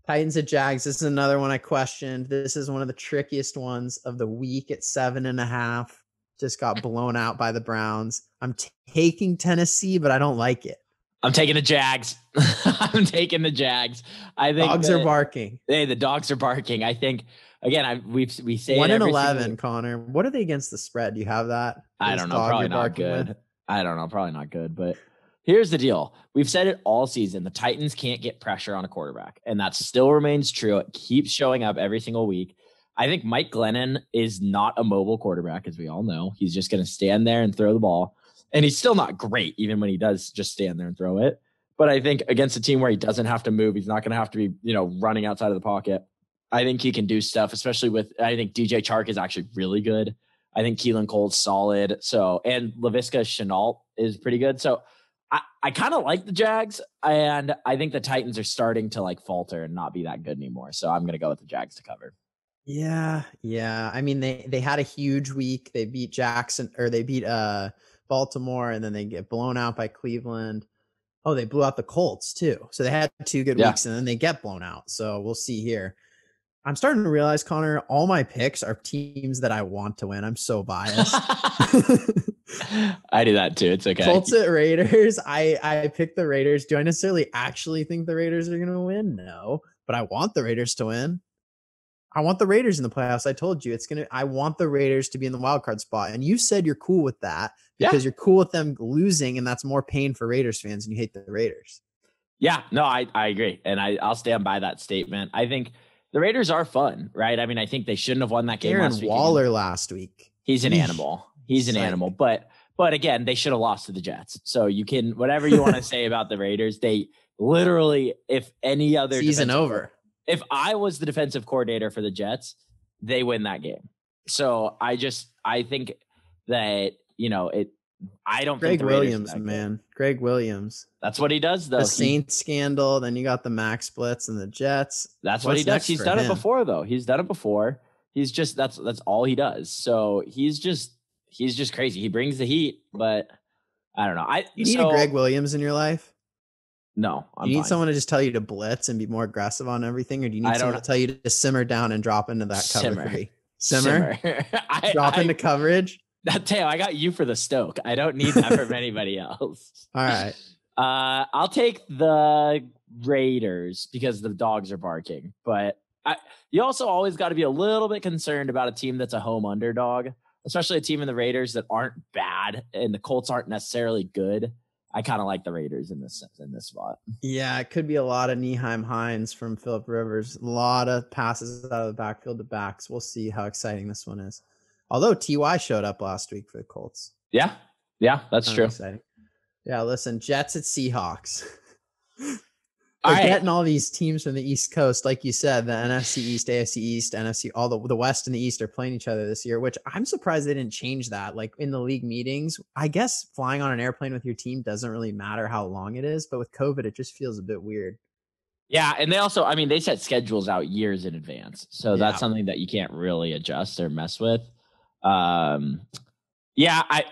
Titans at Jags. This is another one I questioned. This is one of the trickiest ones of the week at seven and a half. Just got blown out by the Browns. I'm taking Tennessee, but I don't like it. I'm taking the Jags. I'm taking the Jags. I think Dogs are barking. Hey, the dogs are barking. I think again. I we've we say One and eleven, Connor. What are they against the spread? Do you have that? I don't know. Probably not good. with? I don't know. Probably not good. But here's the deal. We've said it all season. The Titans can't get pressure on a quarterback, and that still remains true. It keeps showing up every single week. I think Mike Glennon is not a mobile quarterback, as we all know. He's just going to stand there and throw the ball, and he's still not great, even when he does just stand there and throw it. But I think against a team where he doesn't have to move, he's not going to have to be, you know, running outside of the pocket. I think he can do stuff, especially with. I think DJ Chark is actually really good. I think Keelan Cole's solid. So and Laviska Shenault is pretty good. So I, I kind of like the Jags, and I think the Titans are starting to like falter and not be that good anymore. So I'm gonna go with the Jags to cover. Yeah, yeah. I mean, they they had a huge week. They beat Jackson or they beat uh Baltimore, and then they get blown out by Cleveland. Oh, they blew out the Colts too. So they had two good Yeah. weeks, and then they get blown out. So we'll see here. I'm starting to realize, Connor, all my picks are teams that I want to win. I'm so biased. I do that too. It's okay. Colts at Raiders. I I picked the Raiders. Do I necessarily actually think the Raiders are going to win? No, but I want the Raiders to win. I want the Raiders in the playoffs. I told you it's gonna. I want the Raiders to be in the wild card spot, and you said you're cool with that Yeah. because you're cool with them losing, and that's more pain for Raiders fans, and you hate the Raiders. Yeah, no, I, I agree. And I, I'll stand by that statement. I think the Raiders are fun, right? I mean, I think they shouldn't have won that game Aaron last week. Waller last week. He's an animal. He's an animal. But but again, they should have lost to the Jets. So you can whatever you want to say about the Raiders, they literally, if any other Season over. If I was the defensive coordinator for the Jets, they win that game. So I just I think that, you know, it I don't Greg think the Raiders are Williams, man. Gregg Williams. That's what he does though. The He- Saints scandal. Then you got the Max Splits and the Jets. That's what he does. He's done it before though. He's done it before. He's just that's that's all he does. So he's just he's just crazy. He brings the heat, but I don't know. I You need so, a Gregg Williams in your life. No, I'm you need fine. someone to just tell you to blitz and be more aggressive on everything, or do you need I someone to tell you to simmer down and drop into that cover Simmer. three? Simmer, I, drop I, into coverage. That Teo, I got you for the Stoke. I don't need that from anybody else. All right. Uh, I'll take the Raiders because the dogs are barking. But I, you also always got to be a little bit concerned about a team that's a home underdog, especially a team in the Raiders that aren't bad and the Colts aren't necessarily good. I kind of like the Raiders in this in this spot. Yeah, it could be a lot of Nyheim Hines from Philip Rivers. A lot of passes out of the backfield to backs. We'll see how exciting this one is. Although Ty showed up last week for the Colts. Yeah, yeah, that's true. Exciting. Yeah, listen, Jets at Seahawks. Right. getting all these teams from the East Coast, like you said, the NFC East, AFC East, NFC, all the the West and the East are playing each other this year. Which I'm surprised they didn't change that. Like in the league meetings, I guess flying on an airplane with your team doesn't really matter how long it is, but with COVID, it just feels a bit weird. Yeah, and they also, I mean, they set schedules out years in advance, so Yeah. that's something that you can't really adjust or mess with. Um, yeah, I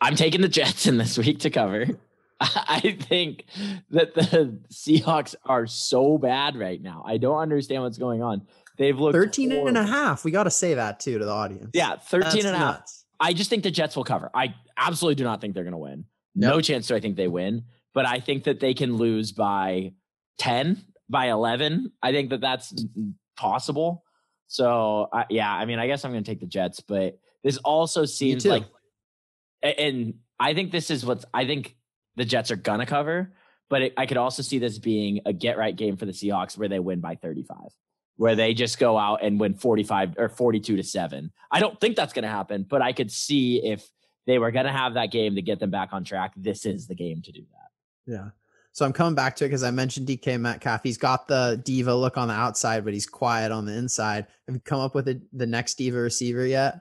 I'm taking the Jets in this week to cover. I think that the Seahawks are so bad right now. I don't understand what's going on. They've looked 13 and a half. We got to say that too to the audience. Yeah, 13 That's and a half. nuts. I just think the Jets will cover. I absolutely do not think they're going to win. No chance do I think they win, but I think that they can lose by 10, by 11. I think that that's possible. So, uh, yeah, I mean, I guess I'm going to take the Jets, but this also seems like, and I think this is what's, I think the Jets are going to cover, but it, I could also see this being a get right game for the Seahawks where they win by 35 where they just go out and win 45 or 42 to 7. I don't think that's going to happen, but I could see if they were going to have that game to get them back on track, this is the game to do that. Yeah. So I'm coming back to it because I mentioned DK Metcalf. He's got the diva look on the outside, but he's quiet on the inside. Have you come up with a, the next diva receiver yet?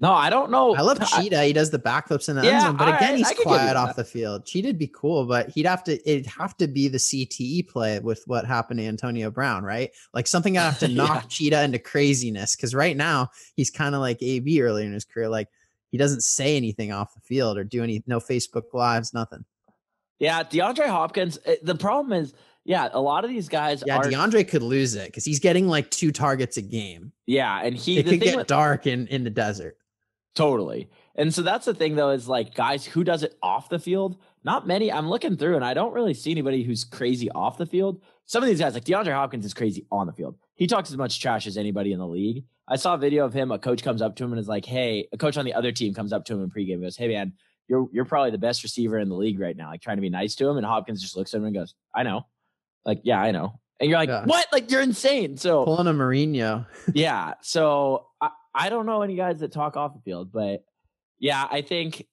No, I don't know. I love Cheetah. He does the backflips in the yeah, end zone, but again, he's quiet off the field. Cheetah'd be cool, but he'd have to. It'd have to be the CTE play with what happened to Antonio Brown, right? Like something I have to knock yeah. Cheetah into craziness because right now he's kind of like AB early in his career. Like he doesn't say anything off the field or do any no Facebook lives, nothing. Yeah, DeAndre Hopkins. Eh, the problem is, yeah, a lot of these guys. Yeah, are, DeAndre could lose it because he's getting like two targets a game. Yeah, and he it could get with, dark in in the desert. Totally. And so that's the thing though, is like guys who does it off the field. Not many. I'm looking through and I don't really see anybody who's crazy off the field. Some of these guys, like DeAndre Hopkins, is crazy on the field. He talks as much trash as anybody in the league. I saw a video of him. A coach comes up to him and is like, "Hey," a coach on the other team comes up to him in pregame and goes, "Hey, man, you're you're probably the best receiver in the league right now." Like trying to be nice to him, and Hopkins just looks at him and goes, "I know." Like, yeah, I know. And you're like, yeah. "What? Like you're insane." So pulling a Mourinho. yeah. So I, I don't know any guys that talk off the field, but yeah, I think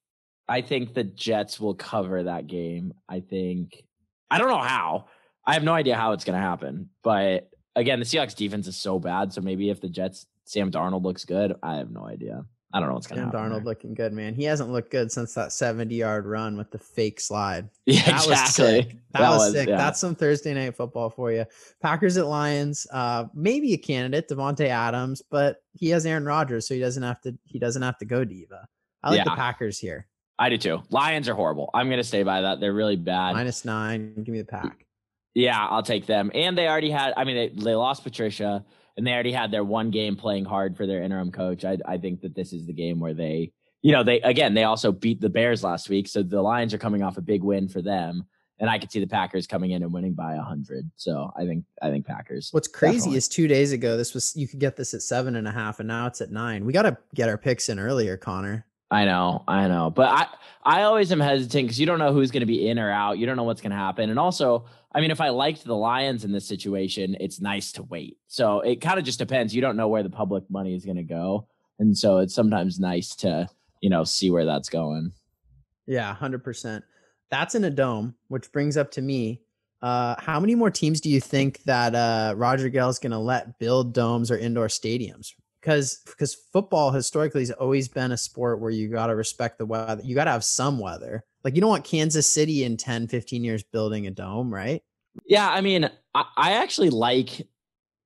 I think the Jets will cover that game. I think I don't know how. I have no idea how it's going to happen. But again, the Seahawks defense is so bad. So maybe if the Jets Sam Darnold looks good, I have no idea. I don't know what's going to happen. Darnold there. looking good, man. He hasn't looked good since that 70 yard run with the fake slide. Yeah, that exactly. was sick. That, that was, was, sick. Yeah. That's some Thursday night football for you. Packers at Lions, uh, maybe a candidate, Davante Adams, but he has Aaron Rodgers, so he doesn't have to. He doesn't have to go diva. I like yeah. the Packers here. I do too. Lions are horrible. I'm going to stay by that. They're really bad. Minus nine. Give me the pack. Yeah, I'll take them. And they already had, I mean, they, they lost Patricia and they already had their one game playing hard for their interim coach. I, I think that this is the game where they, you know, they, again, they also beat the Bears last week. So the Lions are coming off a big win for them. And I could see the Packers coming in and winning by a hundred. So I think I think Packers. What's crazy definitely. is two days ago this was you could get this at seven and a half, and now it's at nine. We got to get our picks in earlier, Connor. I know, I know, but I I always am hesitant because you don't know who's going to be in or out. You don't know what's going to happen, and also, I mean, if I liked the Lions in this situation, it's nice to wait. So it kind of just depends. You don't know where the public money is going to go, and so it's sometimes nice to you know see where that's going. Yeah, hundred percent. That's in a dome, which brings up to me. Uh, how many more teams do you think that uh, Roger is going to let build domes or indoor stadiums? Because because football historically has always been a sport where you got to respect the weather. You got to have some weather. Like you don't want Kansas City in 10, 15 years building a dome, right? Yeah, I mean, I, I actually like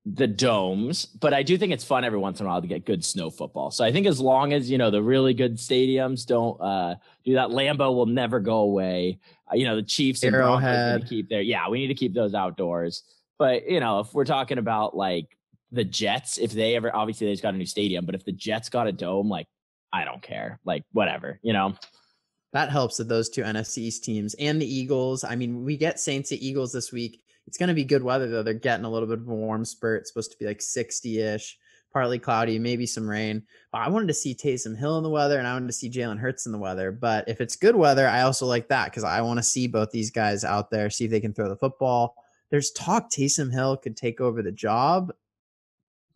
the domes, but I do think it's fun every once in a while to get good snow football. So I think as long as you know the really good stadiums don't uh, do that, Lambeau will never go away. Uh, you know the Chiefs and Broncos keep their yeah, we need to keep those outdoors. But you know if we're talking about like the Jets, if they ever obviously they just got a new stadium, but if the Jets got a dome, like I don't care. Like whatever, you know. That helps with those two NFC East teams and the Eagles. I mean, we get Saints at Eagles this week. It's going to be good weather though. They're getting a little bit of a warm spurt. It's supposed to be like 60-ish, partly cloudy, maybe some rain. But I wanted to see Taysom Hill in the weather and I wanted to see Jalen Hurts in the weather. But if it's good weather, I also like that because I want to see both these guys out there, see if they can throw the football. There's talk Taysom Hill could take over the job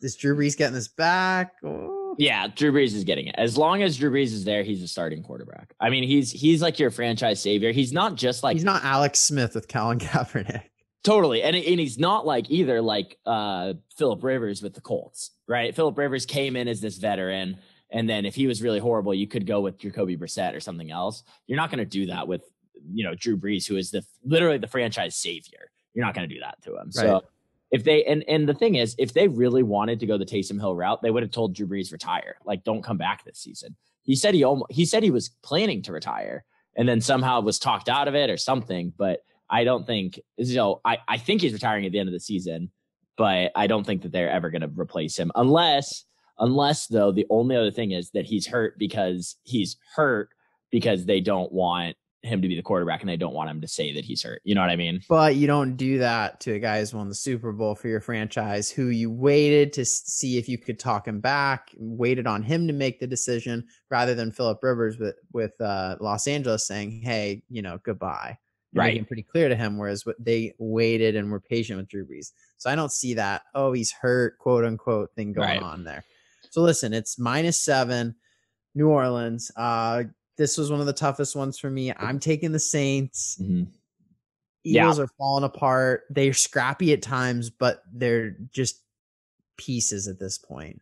is Drew Brees getting this back? Oh. Yeah, Drew Brees is getting it. As long as Drew Brees is there, he's a starting quarterback. I mean, he's he's like your franchise savior. He's not just like he's not Alex Smith with Colin Kaepernick. Totally, and and he's not like either like uh Philip Rivers with the Colts, right? Philip Rivers came in as this veteran, and then if he was really horrible, you could go with Jacoby Brissett or something else. You're not going to do that with you know Drew Brees, who is the literally the franchise savior. You're not going to do that to him. Right. So if they and and the thing is, if they really wanted to go the Taysom Hill route, they would have told Drew Brees retire, like don't come back this season. He said he almost he said he was planning to retire, and then somehow was talked out of it or something. But I don't think you know. I I think he's retiring at the end of the season, but I don't think that they're ever going to replace him unless unless though the only other thing is that he's hurt because he's hurt because they don't want him to be the quarterback and they don't want him to say that he's hurt. You know what I mean? But you don't do that to a guy who's won the Super Bowl for your franchise, who you waited to see if you could talk him back, waited on him to make the decision rather than Philip Rivers with with uh, Los Angeles saying, "Hey, you know, goodbye." Right. Making pretty clear to him, whereas what they waited and were patient with Drew Brees. So I don't see that. Oh, he's hurt, quote unquote, thing going Right. on there. So listen, it's minus seven, New Orleans. Uh, this was one of the toughest ones for me. I'm taking the Saints. Mhm. Yeah. Eagles are falling apart. They're scrappy at times, but they're just pieces at this point.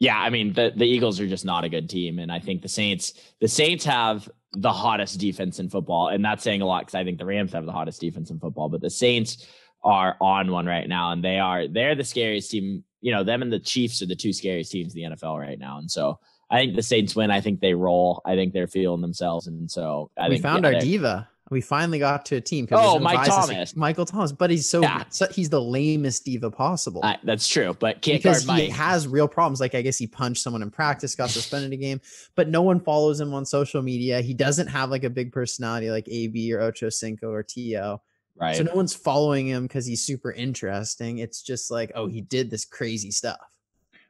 Yeah, I mean the the Eagles are just not a good team, and I think the Saints the Saints have the hottest defense in football, and that's saying a lot because I think the Rams have the hottest defense in football, but the Saints are on one right now, and they are they're the scariest team. You know, them and the Chiefs are the two scariest teams in the NFL right now, and so I think the Saints win. I think they roll. I think they're feeling themselves, and so I we think found yeah, our diva. We finally got to a team. Oh, no Mike. Thomas. Michael Thomas, but he's so, Yeah. so- he's the lamest diva possible. That's true, but can't because guard he has real problems. Like I guess he punched someone in practice, got suspended a game, but no one follows him on social media. He doesn't have like a big personality like AB or Ocho Cinco or To. right? So no one's following him because he's super interesting. It's just like, oh, he did this crazy stuff.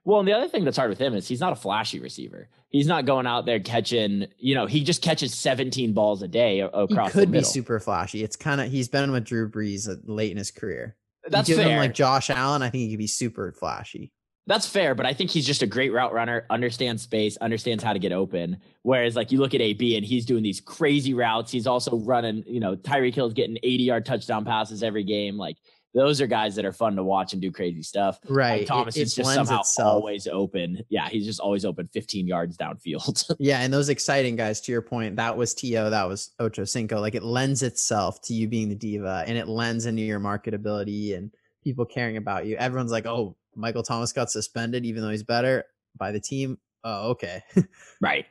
Well, and the other thing that's hard with him is he's not a flashy receiver. He's not going out there catching, you know, he just catches 17 balls a day a- He across could the be super flashy. It's kind of he's been with Drew Brees uh, late in his career. That's you give fair. him like Josh Allen. I think he could be super flashy. That's fair, but I think he's just a great route runner, understands space, understands how to get open. Whereas, like, you look at AB and he's doing these crazy routes. He's also running, you know, Tyreek Hill's getting 80 yard touchdown passes every game. Like, those are guys that are fun to watch and do crazy stuff. Right. Mike Thomas it, is just somehow itself. always open. Yeah, he's just always open 15 yards downfield. Yeah, and those exciting guys, to your point, that was To, that was Ocho Cinco. Like it lends itself to you being the diva and it lends into your marketability and people caring about you. Everyone's like, oh, Michael Thomas got suspended, even though he's better by the team. Oh, okay. right.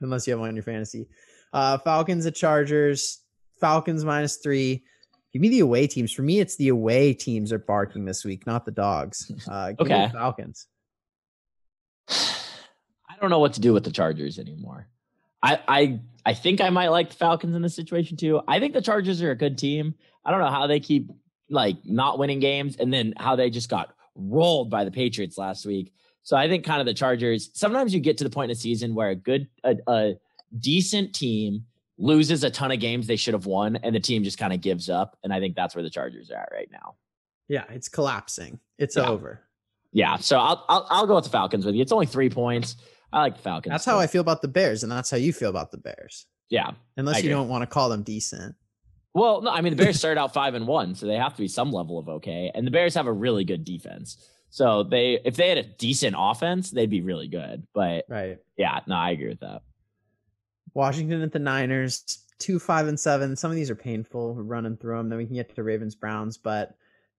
Unless you have one in your fantasy. Uh Falcons at Chargers. Falcons minus three. Give me the away teams. For me, it's the away teams are barking this week, not the dogs. Uh, me the Okay. Falcons. I don't know what to do with the Chargers anymore. I I I think I might like the Falcons in this situation too. I think the Chargers are a good team. I don't know how they keep like not winning games and then how they just got rolled by the Patriots last week. So I think kind of the Chargers. Sometimes you get to the point in the season where a good a, a decent team loses a ton of games they should have won and the team just kind of gives up and I think that's where the Chargers are at right now. Yeah, it's collapsing. It's Yeah. over. Yeah, so I'll, I'll I'll go with the Falcons with you. It's only 3 points. I like the Falcons. That's how I feel about the Bears, and that's how you feel about the Bears. Yeah. Unless you don't want to call them decent. Well, no, I mean the Bears started out five and one, so they have to be some level of okay. And the Bears have a really good defense. So they if they had a decent offense, they'd be really good. But Right. yeah, no, I agree with that. Washington at the Niners, two, five, and seven. Some of these are painful. We're running through them. Then we can get to the Ravens, Browns, but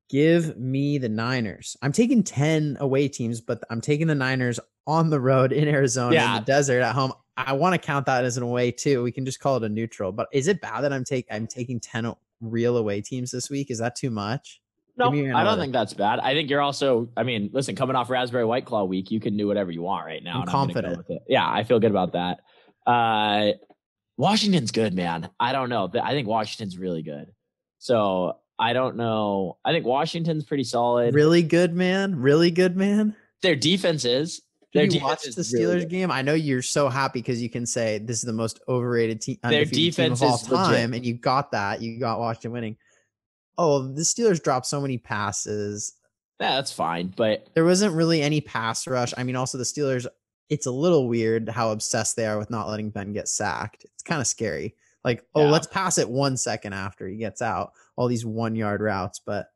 give me the Niners. I'm taking 10 away teams, but I'm taking the Niners on the road in Arizona Yeah. in the desert at home. I want to count that as an away too. We can just call it a neutral. But is it bad that I'm take I'm taking 10 real away teams this week? Is that too much? No, I don't think that's bad. I think you're also, I mean, listen, coming off Raspberry White Claw week, you can do whatever you want right now. I'm go confident. with it. Yeah, I feel good about that. Uh, Washington's good, man. I don't know. I think Washington's really good. So I don't know. I think Washington's pretty solid. Really good, man. Really good, man. Their defense is. Their Did you defense watch the Steelers good. game? I know you're so happy because you can say this is the most overrated team, Their undefeated team defense of all is legit. time, and you got that. You got Washington winning. Oh, the Steelers dropped so many passes. Yeah, that's fine. But There wasn't really any pass rush. I mean, also the Steelers. It's a little weird how obsessed they are with not letting Ben get sacked. It's kind of scary. Like, oh, Yeah. let's pass it one second after he gets out. All these one yard routes, but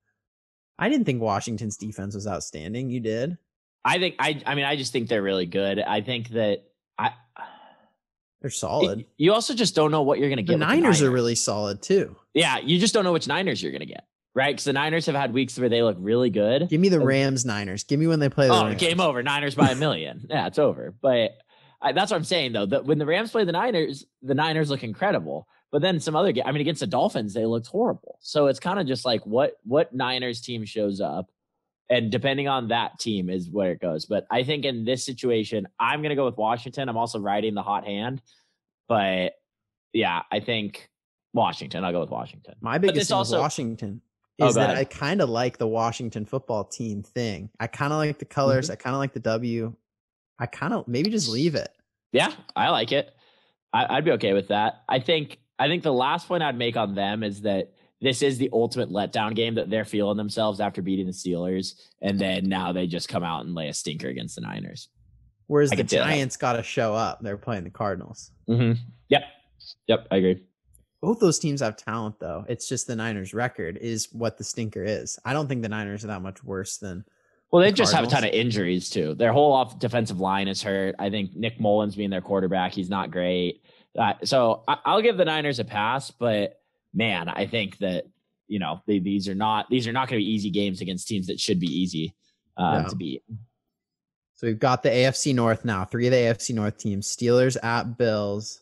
I didn't think Washington's defense was outstanding. You did. I think I I mean I just think they're really good. I think that I They're solid. you also just don't know what you're going to The get. with Niners are really solid too. Yeah, you just don't know which Niners you're going to get, right? Because the Niners have had weeks where they look really good. Give me the Rams Niners. Give me when they play the Oh, Rams. game over. Niners by a million. yeah, it's over. But I, that's what I'm saying though. That when the Rams play the Niners, the Niners look incredible. But then some other game, I mean, against the Dolphins, they looked horrible. So it's kind of just like what what Niners team shows up, and depending on that team is where it goes. But I think in this situation, I'm gonna go with Washington. I'm also riding the hot hand, but yeah, I think Washington. I'll go with Washington. My biggest thing also- Washington is go that. I kind of like the Washington football team thing. I kind of like the colors. Mm-hmm. I kind of like the W. I kind of maybe just leave it. Yeah, I like it. I, I'd be okay with that. I think I think the last point I'd make on them is that this is the ultimate letdown game that they're feeling themselves after beating the Steelers, and then now they just come out and lay a stinker against the Niners. Whereas I the can see that. Giants got to show up. They're playing the Cardinals. Mm-hmm. Yep, yep, I agree. Both those teams have talent, though. It's just the Niners' record is what the stinker is. I don't think the Niners are that much worse than. Well, they The just have a ton of injuries too. Their whole off defensive line is hurt. I think Nick Mullens being their quarterback, he's not great. Uh, so I, I'll give the Niners a pass, but man, I think that you know they, these are not these are not going to be easy games against teams that should be easy uh, No. to beat. So we've got the AFC North now. Three of the AFC North teams: Steelers at Bills.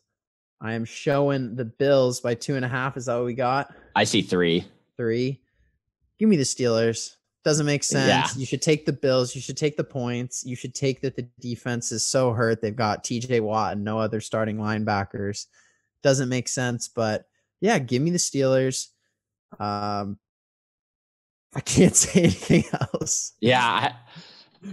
I am showing the Bills by two and a half. Is that what we got? I see three. Three. Give me the Steelers. Doesn't make sense. Yeah. You should take the Bills. You should take the points. You should take that the defense is so hurt. They've got TJ Watt and no other starting linebackers. Doesn't make sense, but yeah, give me the Steelers. Um, I can't say anything else. Yeah, I,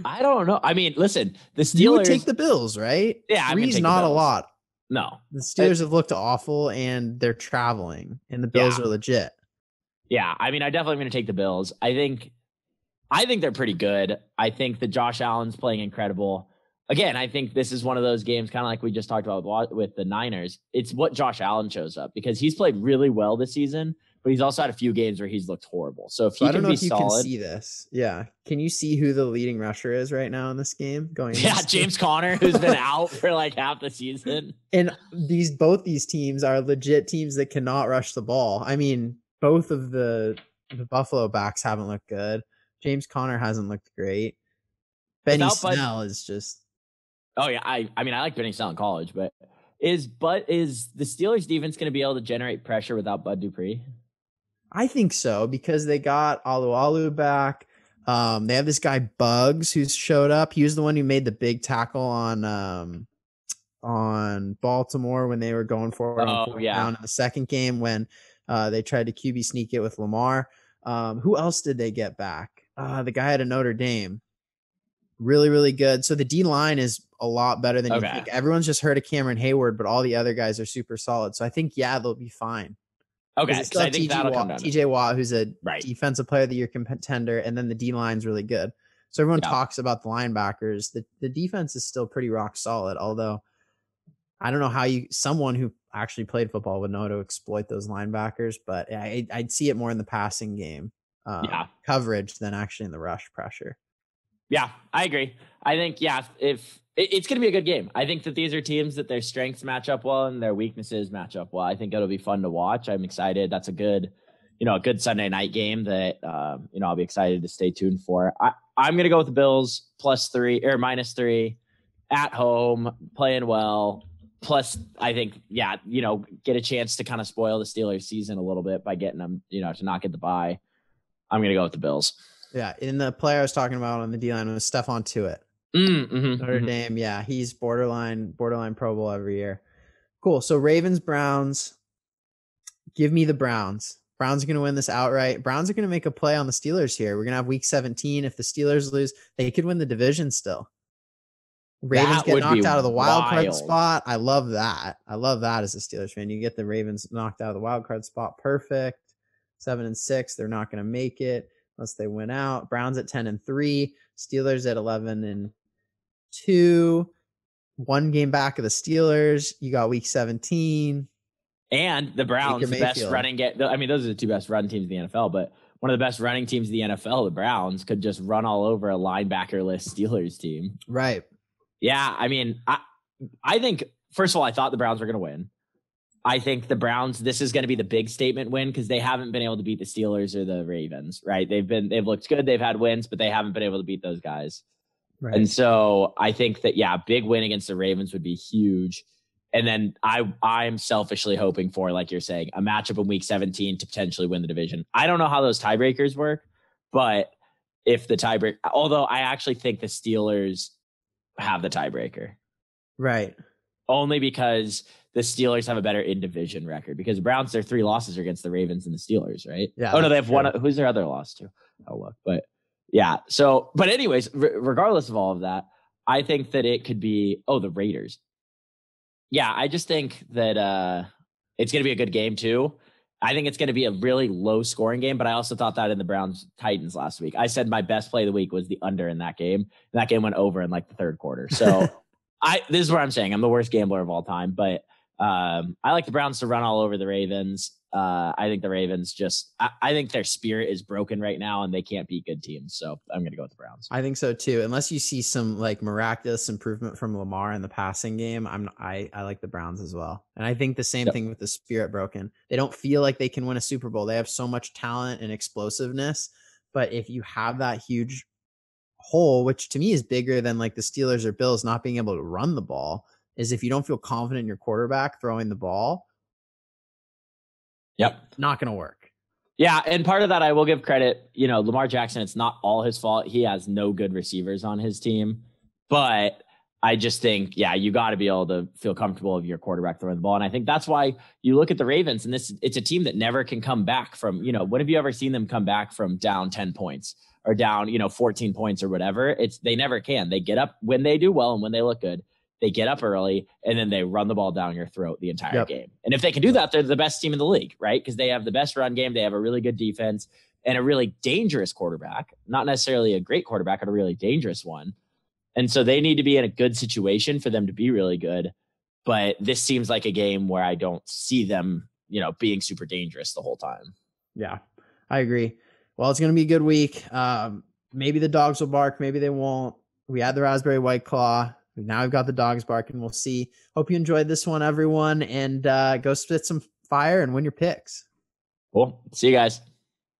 I don't know. I mean, listen, the You would Steelers. take the Bills, right? Yeah, I'm three's take the not a lot. No, The Steelers have looked awful, and they're traveling, and the Bills Yeah. are legit. Yeah, I mean, I definitely am going to take the Bills. I think, I think they're pretty good. I think that Josh Allen's playing incredible. Again, I think this is one of those games, kind of like we just talked about with, with the Niners. It's what Josh Allen shows up because he's played really well this season, but he's also had a few games where he's looked horrible. So if So he I don't know if you solid, can see this. Yeah, can you see who the leading rusher is right now in this game? Going, yeah, this game? James Conner, who's been out for like half the season. and these both these teams are legit teams that cannot rush the ball. I mean, both of the the Buffalo backs haven't looked good. James Conner hasn't looked great. Benny Without Bud- Snell is just Oh yeah, I I mean I like Benny Snell in college, but is but is the Steelers defense going to be able to generate pressure without Bud Dupree? I think so because they got Alualu back. Um, they have this guy Buggs who's showed up. He was the one who made the big tackle on um on Baltimore when they were going for on Oh, yeah. down in the second game when uh, they tried to QB sneak it with Lamar. Um, who else did they get back? Uh, the guy at a Notre Dame. Really, really good. So the D line is a lot better than Okay. you think. Everyone's just heard of Cameron Heyward, but all the other guys are super solid. So I think yeah, they'll be fine. Okay, Because they 'cause still I think TJ that'll come down. TJ Watt, who's a Right. defensive player of the year contender, and then the D line's really good. So everyone Yeah. talks about the linebackers. The the defense is still pretty rock solid, although I don't know how you someone who actually played football would know to exploit those linebackers, but I, I'd see it more in the passing game uh, Yeah. coverage than actually in the rush pressure. Yeah, I agree. I think yeah, if it's going to be a good game. I think that these are teams that their strengths match up well and their weaknesses match up well. I think it'll be fun to watch. I'm excited. That's a good, you know, a good Sunday night game that um, you know I'll be excited to stay tuned for. I I'm going to go with the Bills plus three or minus three at home, playing well. Plus, I think yeah, you know, get a chance to kind of spoil the Steelers season a little bit by getting them, you know, to not get the bye. I'm going to go with the Bills. Yeah, in the player I was talking about on the D line was Stephon Tuitt. Mm, mhm, Notre mhm. Dame, yeah, he's borderline borderline Pro Bowl every year. Cool. So Ravens Browns. Give me the Browns. Browns are going to win this outright. Browns are going to make a play on the Steelers here. We're going to have Week 17. If the Steelers lose, they could win the division still. Ravens That get knocked out of the wild card spot. I love that. I love that as a Steelers fan. You get the Ravens knocked out of the wild card spot. Perfect. Seven and six. They're not going to make it unless they win out. Browns at 10 and three. Steelers at 11 and two. One game back of the Steelers. You got week 17. And the Browns, the best running get. I mean, those are the two best run teams in the NFL. But one of the best running teams in the NFL, the Browns, could just run all over a linebacker-less Steelers team. Right. Yeah, I mean, I I think first of all, I thought the Browns were going to win. I think the Browns. This is going to be the big statement win because they haven't been able to beat the Steelers or the Ravens. Right? They've been they've looked good. They've had wins, but they haven't been able to beat those guys. Right. And so I think that yeah, big win against the Ravens would be huge. And then I I'm selfishly hoping for, like you're saying, a matchup in week 17 to potentially win the division. I don't know how those tiebreakers work, but if the tiebreak although I actually think the Steelers have the tiebreaker. right. Only because the Steelers have a better in division record because the Browns their three losses are against the Ravens and the Steelers, right? Yeah. Oh no, they have one. Who's their other loss to? Oh look, but yeah. So, but anyways, re- regardless of all of that, I think that it could be. Oh, the Raiders. Yeah, I just think that uh it's going to be a good game too. I think it's going to be a really low scoring game, but I also thought that in the Browns Titans last week. I said my best play of the week was the under in that game. And that game went over in like the third quarter. So I this is what I'm saying. I'm the worst gambler of all time, but um, I like the Browns to run all over the Ravens. Uh, I think the Ravens just I, I think their spirit is broken right now and they can't beat good teams. So I'm going to go with the Browns. I think so too. Unless you see some like miraculous improvement from Lamar in the passing game, I'm I I like the Browns as well. And I think the same Yep. thing with the spirit broken. They don't feel like they can win a Super Bowl. They have so much talent and explosiveness, but if you have that huge hole, which to me is bigger than like the Steelers or Bills not being able to run the ball, is if you don't feel confident in your quarterback throwing the ball, Yep. not going to work. Yeah, and part of that I will give credit, you know, Lamar Jackson, it's not all his fault. He has no good receivers on his team. But I just think, yeah, you got to be able to feel comfortable of your quarterback throwing the ball. And I think that's why you look at the Ravens and this it's a team that never can come back from, you know, when have you ever seen them come back from down 10 points or down, you know, 14 points or whatever? It's they never can. They get up when they do well and when they look good. They get up early and then they run the ball down your throat the entire Yep. game. And if they can do that, they're the best team in the league, right? Because they have the best run game, they have a really good defense and a really dangerous quarterback, not necessarily a great quarterback, but a really dangerous one. And so they need to be in a good situation for them to be really good. But this seems like a game where I don't see them, you know, being super dangerous the whole time. Yeah, I agree. Well, it's going to be a good week. Um, maybe the dogs will bark, maybe they won't. We had the raspberry white claw. Now we've got the dogs barking. We'll see. Hope you enjoyed this one, everyone, and uh, go spit some fire and win your picks. Cool. See you guys.